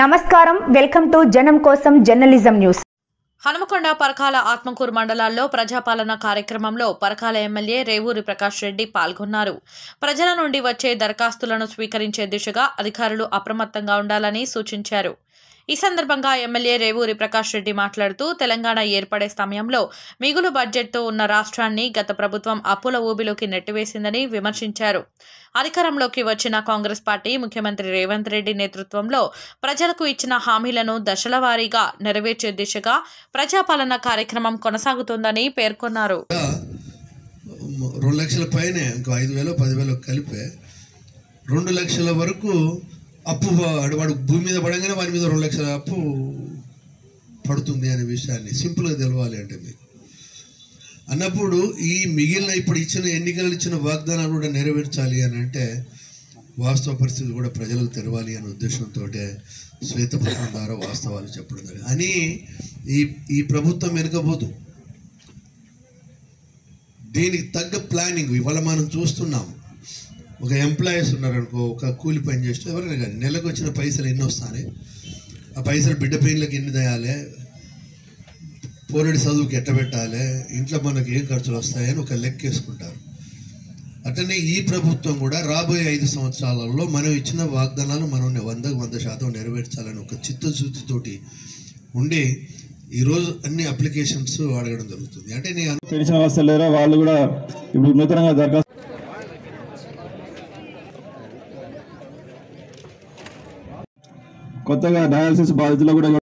నమస్కారం. Welcome to జనం కోసం జర్నలిజం న్యూస్. హనుమకొండ పరకాల ఆత్మకూరు మండలాల్లో ప్రజాపాలన కార్యక్రమంలో పరకాల ఎమ్మెల్యే రేవూరి ప్రకాష్ రెడ్డి పాల్గొన్నారు. ప్రజల నుండి వచ్చే దరఖాస్తులను స్వీకరించే దిశగా అధికారులు అప్రమత్తంగా ఉండాలని సూచించారు. ఈ సందర్భంగా ఎమ్మెల్యే రేవూరి ప్రకాష్ రెడ్డి మాట్లాడుతూ తెలంగాణ ఏర్పడే సమయంలో మిగులు బడ్జెట్తో ఉన్న రాష్ట్రాన్ని గత ప్రభుత్వం అప్పుల ఊబిలోకి నెట్టివేసిందని విమర్శించారు. అధికారంలోకి వచ్చిన కాంగ్రెస్ పార్టీ ముఖ్యమంత్రి రేవంత్ రెడ్డి నేతృత్వంలో ప్రజలకు ఇచ్చిన హామీలను దశల వారీగా నెరవేర్చే దిశగా ప్రజాపాలన కార్యక్రమం కొనసాగుతోందని పేర్కొన్నారు. రెండు లక్షల పైన ఇంకో ఐదు వేలు పదివేలు కలిపే రెండు లక్షల వరకు అప్పు వాడు వాడు భూమి మీద పడంగానే వారి మీద రెండు లక్షల అప్పు పడుతుంది అనే విషయాన్ని సింపుల్గా తెలవాలి అంటే మీకు. అన్నప్పుడు ఈ మిగిలిన ఇప్పుడు ఇచ్చిన ఎన్నికలు ఇచ్చిన వాగ్దానాలు కూడా నెరవేర్చాలి అని అంటే వాస్తవ పరిస్థితి కూడా ప్రజలకు తెరవాలి అనే ఉద్దేశంతో శ్వేతపత్రం ద్వారా వాస్తవాలు చెప్పడం జరిగింది. అని ఈ ఈ ప్రభుత్వం వెనుకపోదు దీనికి తగ్గ ప్లానింగ్ ఇవాళ మనం చూస్తున్నాం. ఒక ఎంప్లాయీస్ ఉన్నారనుకో ఒక కూలి పని చేస్తూ ఎవరైనా కానీ నెలకు వచ్చిన పైసలు ఎన్ని వస్తాయి ఆ పైసలు బిడ్డ పెయిన్లకు ఎన్ని దయాలి? పోరడి చదువుకి ఎట్ట పెట్టాలి? ఇంట్లో మనకి ఏం ఖర్చులు వస్తాయని ఒక లెక్క వేసుకుంటారు. అట్లనే ఈ ప్రభుత్వం కూడా రాబోయే ఐదు సంవత్సరాలలో మనం ఇచ్చిన వాగ్దానాలు మనం వందకు వంద శాతం నెరవేర్చాలని ఒక చిత్తశుద్ధితోటి ఉండి ఈరోజు అన్ని అప్లికేషన్స్ అడగడం జరుగుతుంది. అంటే నేను తెలిసిన అవసరం లేరా వాళ్ళు కూడా ఇప్పుడు నూతనంగా దరఖాస్తు కొత్తగా డయాలసిస్ బాధితులు కూడా